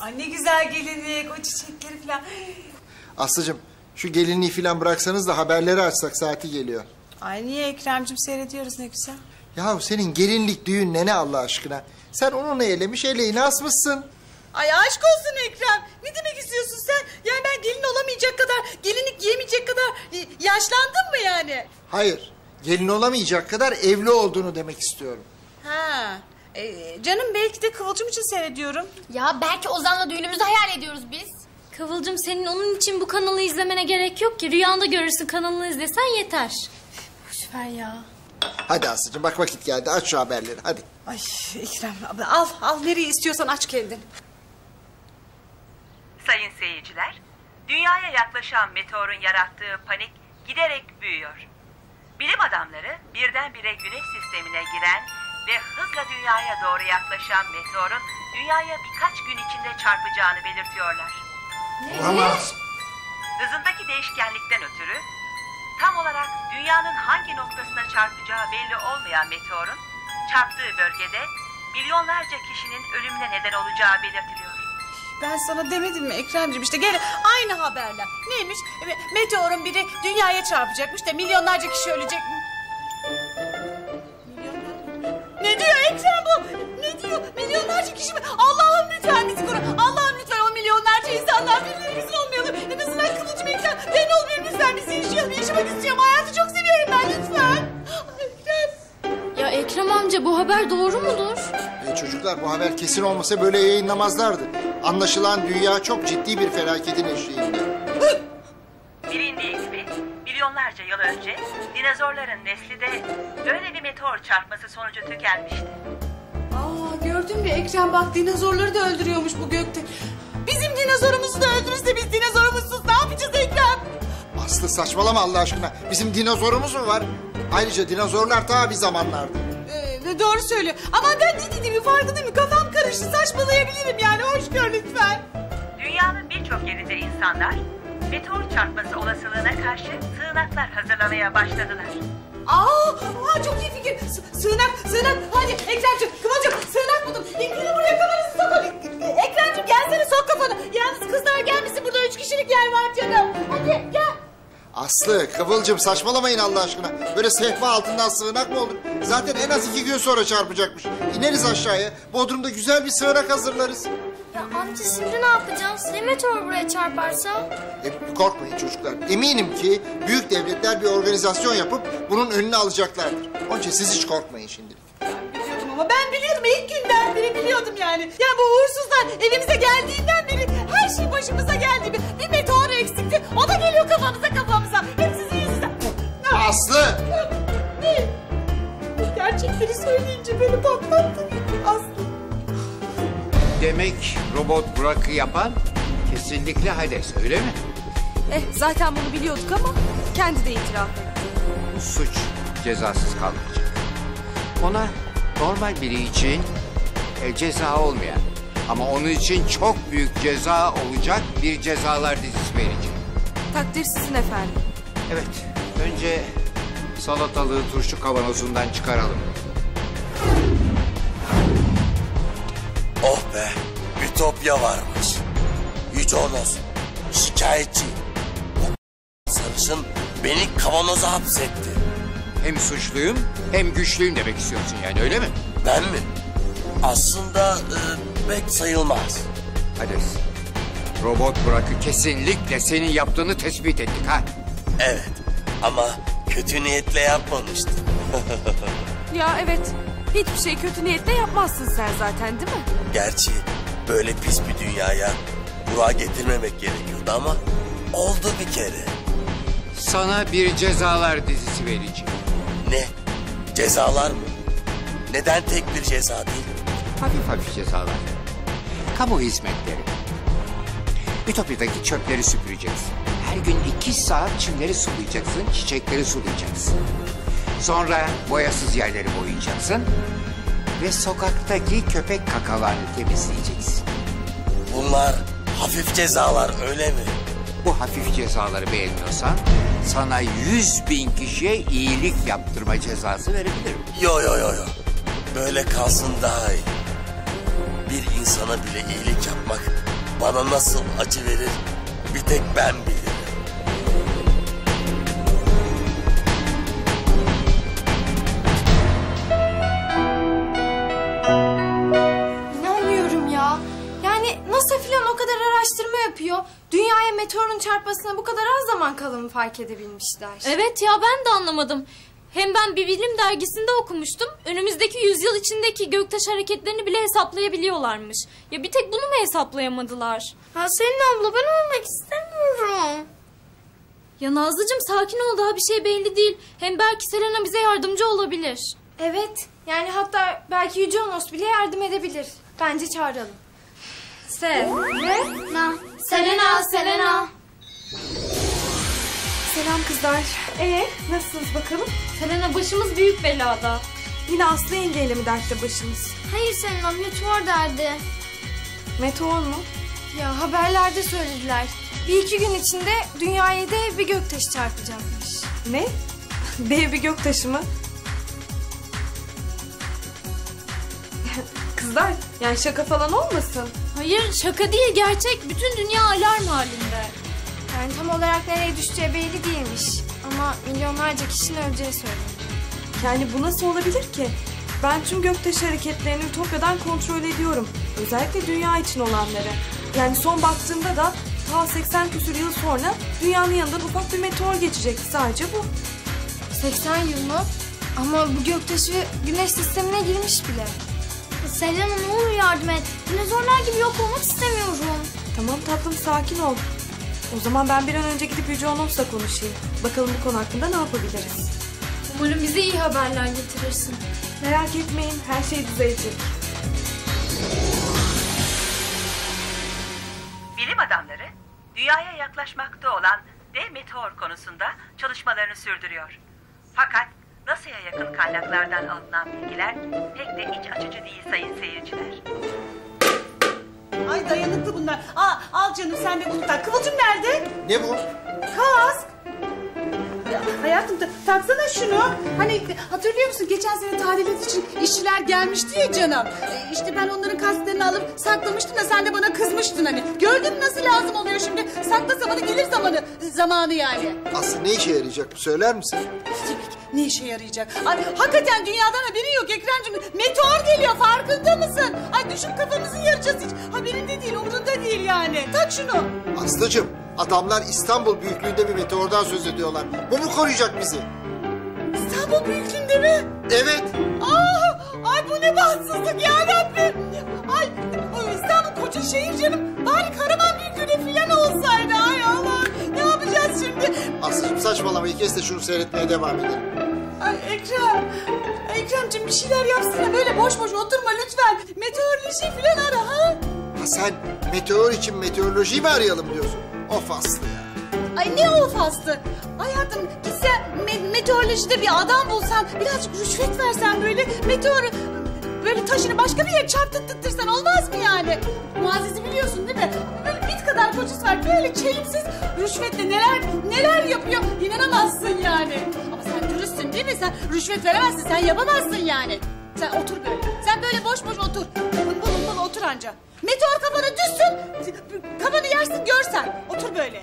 Ay ne güzel gelinlik, o çiçekleri falan. Aslıcığım şu gelinliği falan bıraksanız da haberleri açsak saati geliyor. Ay niye Ekrem'cim seyrediyoruz ne güzel. Yahu senin gelinlik düğün ne ne Allah aşkına? Sen onunla elemiş eleğini asmışsın. Ay aşk olsun Ekrem. Ne demek istiyorsun sen? Yani ben gelin olamayacak kadar, gelinlik giyemeyecek kadar e, yaşlandım mı yani? Hayır, gelin olamayacak kadar evli olduğunu demek istiyorum. Ha. e, canım belki de Kıvılcım için seyrediyorum. Ya belki Ozan'la düğünümüzü hayal ediyoruz biz. Kıvılcım senin onun için bu kanalı izlemene gerek yok ki. Rüyanda görürsün kanalını izlesen yeter. Boşver ya. Hadi Aslıcığım bak vakit geldi aç şu haberleri hadi. Ay Ekrem abla, al al nereyi istiyorsan aç kendin. Sayın seyirciler, dünyaya yaklaşan meteorun yarattığı panik giderek büyüyor. Bilim adamları birdenbire güneş sistemine giren ve hızla dünyaya doğru yaklaşan meteorun dünyaya birkaç gün içinde çarpacağını belirtiyorlar. Olamaz. Hızındaki değişkenlikten ötürü tam olarak dünyanın hangi noktasına çarpacağı belli olmayan meteorun çarptığı bölgede milyonlarca kişinin ölümüne neden olacağı belirtiliyor. Ben sana demedim mi Ekrem'cim işte gene aynı haberler. Neymiş? E, Meteorun biri dünyaya çarpacakmış da milyonlarca kişi ölecek. Ne diyor Ekrem bu? Ne diyor? Milyonlarca kişi mi? Allah'ım lütfen bizi koru. Allah'ım lütfen o milyonlarca insanlar birilerimizin olmayalım. En azından Kıvılcım Ekrem. Ben olmayayım lütfen bizi yaşayalım. Yaşamak istiyorum. Hayatı çok seviyorum ben lütfen. Ekrem. Ya Ekrem amca bu haber doğru mudur? E, çocuklar bu haber kesin olmasa böyle yayınlamazlardı. Anlaşılan dünya çok ciddi bir felaketin eşiğinde. Yıl önce dinozorların nesli de böyle bir meteor çarpması sonucu tükenmişti. Aa gördün mü Ekrem bak dinozorları da öldürüyormuş bu gökte. Bizim dinozorumuzu da öldürürse biz dinozorumuzsuz ne yapacağız Ekrem? Aslı saçmalama Allah aşkına. Bizim dinozorumuz mu var? Ayrıca dinozorlar ta bir zamanlardı. Ee, doğru söylüyor. Ama ben ne dediğimi farkındayım. Kafam karıştı saçmalayabilirim yani. Hoş gör lütfen. Dünyanın birçok yerinde insanlar meteor çarpması olasılığına karşı sığınaklar hazırlamaya başladılar. Aa, aa çok iyi fikir. S- sığınak, sığınak. Hadi Ekremciğim, Kıvılcım sığınak buldum. İlkini buraya kafanızı sokun. Ekremciğim gelsene sok kafanı. Yalnız kızlar gelmesin burada üç kişilik yer var canım. Hadi gel. Aslı, Kıvılcım saçmalamayın Allah aşkına. Böyle sehpa altından sığınak mı olur? Zaten en az iki gün sonra çarpacakmış. İneriz aşağıya. Bodrum'da güzel bir sığınak hazırlarız. Amca şimdi ne yapacağız? Ya meteor buraya çarparsa? E, korkmayın çocuklar. Eminim ki büyük devletler bir organizasyon yapıp bunun önünü alacaklardır. Onun için siz hiç korkmayın şimdi. Biliyordum ama ben biliyordum. İlk günden beri biliyordum yani. Ya bu uğursuzlar evimize geldiğinden beri her şey başımıza geldi. Bir, bir meteor eksikti. O da geliyor kafamıza kafamıza. Hep sizin yüzünüzden. Aslı! Ne? Gerçekleri söyleyince beni patlattın. Aslı. Demek robot Burak'ı yapan kesinlikle Hades öyle mi? Eh zaten bunu biliyorduk ama kendi de itiraf etti. Bu suç cezasız kalmayacak. Ona normal biri için e, ceza olmayan ama onun için çok büyük ceza olacak bir cezalar dizisi verecek. Takdir sizin efendim. Evet, önce salatalığı turşu kavanozundan çıkaralım. Oh be, Ütopya varmış. Yüce Onos, şikayetçi. Bu sarışın beni kavanoza hapsetti. Hem suçluyum hem güçlüyüm demek istiyorsun yani öyle mi? Ben mi? Aslında e, pek sayılmaz. Hades, robot Burak'ı kesinlikle senin yaptığını tespit ettik ha. Evet ama kötü niyetle yapmamıştım. Ya evet hiçbir şey kötü niyetle yapmazsın sen zaten değil mi? Gerçi böyle pis bir dünyaya Burak'ı getirmemek gerekiyordu ama oldu bir kere. Sana bir cezalar dizisi vereceğim. Ne? Cezalar mı? Neden tek bir ceza değil? Hafif hafif cezalar. Kamu hizmetleri. Ütopya'daki çöpleri süpüreceksin. Her gün iki saat çimleri sulayacaksın, çiçekleri sulayacaksın. Sonra boyasız yerleri boyayacaksın. Ve sokaktaki köpek kakalarını temizleyeceksin. Bunlar hafif cezalar öyle mi? Bu hafif cezaları beğenmiyorsan sana yüz bin kişiye iyilik yaptırma cezası verebilirim. Yo yo yo yo. Böyle kalsın daha iyi. Bir insana bile iyilik yapmak bana nasıl acı verir bir tek ben bilirim. Yapıyor. Dünyaya meteorun çarpmasına bu kadar az zaman kala mı fark edebilmişler? Evet ya ben de anlamadım. Hem ben bir bilim dergisinde okumuştum. Önümüzdeki yüzyıl içindeki göktaş hareketlerini bile hesaplayabiliyorlarmış. Ya bir tek bunu mu hesaplayamadılar? Ha senin abla ben olmak istemiyorum. Ya Nazlıcığım sakin ol daha bir şey belli değil. Hem belki Selena bize yardımcı olabilir. Evet. Yani hatta belki Yüce Onos bile yardım edebilir. Bence çağıralım. Selena. Selena, Selena. Selam kızlar. Ee, nasılsınız bakalım? Selena başımız büyük belada. Yine Aslı yengeyle mi dertte başınız? Hayır Selena, meteor derdi. Meteor mu? Ya haberlerde söylediler. Bir iki gün içinde dünyaya dev bir göktaşı çarpacakmış. Ne? Dev bir göktaşı mı? Kızlar, yani şaka falan olmasın. Hayır şaka değil gerçek. Bütün dünya alarm halinde. Yani tam olarak nereye düşeceği belli değilmiş. Ama milyonlarca kişinin öleceği söyleniyor. Yani bu nasıl olabilir ki? Ben tüm göktaşı hareketlerini Ütopya'dan kontrol ediyorum. Özellikle dünya için olanları. Yani son baktığımda da ta 80 küsur yıl sonra dünyanın yanından ufak bir meteor geçecekti sadece bu. 80 yıl mı? Ama bu göktaşı güneş sistemine girmiş bile. Selena ne olur yardım et. Dinozorlar gibi yok olmak istemiyorum. Tamam tatlım sakin ol. O zaman ben bir an önce gidip Yüce Onos'la konuşayım. Bakalım bu konu hakkında ne yapabiliriz? Umarım bize iyi haberler getirirsin. Merak etmeyin her şey düzelecek. Bilim adamları dünyaya yaklaşmakta olan dev meteor konusunda çalışmalarını sürdürüyor. Fakat NASA'ya yakın kaynaklardan alınan bilgiler pek de iç açıcı değil sayın seyirciler. Ay dayanıklı bunlar. Aa, al canım sen de bunu tak. Kıvılcım nerede? Ne bu? Kask. Ya, Hayatım ta- taksana şunu. Hani hatırlıyor musun geçen sene tadilat için işçiler gelmişti ya canım. Ee, İşte ben onların kasklarını alıp saklamıştım da sen de bana kızmıştın hani. Gördün mü nasıl lazım oluyor şimdi? Sakla zamanı gelir zamanı zamanı yani. Aslı ne işe yarayacak bu söyler misin? Ne işe yarayacak? Ay, hakikaten dünyadan haberi yok Ekrem'cim. Meteor geliyor farkında mısın? Ay düşüp kafamızı yaracağız hiç. Haberinde değil umurunda değil yani. Tak şunu. Aslıcığım adamlar İstanbul büyüklüğünde bir meteordan söz ediyorlar. Bu mu koruyacak bizi? İstanbul büyüklüğünde mi? Evet. Aa, ay bu ne bahtsızlık ya Rabbim. Ay İstanbul koca şehir canım. Bari Karaman büyüklüğünde filan olsaydı. Saçmalamayı kes de şunu seyretmeye devam edelim. Ay Ekrem. Ekremciğim bir şeyler yapsana böyle boş boş oturma lütfen. Meteoroloji filan ara ha. Ha sen meteor için meteoroloji mi arayalım diyorsun? Of Aslı ya. Ay ne o faslı? Hayatım gitsen me- meteorolojide bir adam bulsan birazcık rüşvet versen böyle meteor böyle taşını başka bir yere çarptırtırsan olmaz mı yani? Muazzezi biliyorsun değil mi? Böyle kadar kocası var böyle çelimsiz rüşvetle neler neler yapıyor inanamazsın yani. Ama sen dürüstsün değil mi? Sen rüşvet veremezsin sen yapamazsın yani. Sen otur böyle. Sen böyle boş boş otur. Bul bul otur anca. Meteor kafana düşsün. Kafanı yersin görsen. Otur böyle.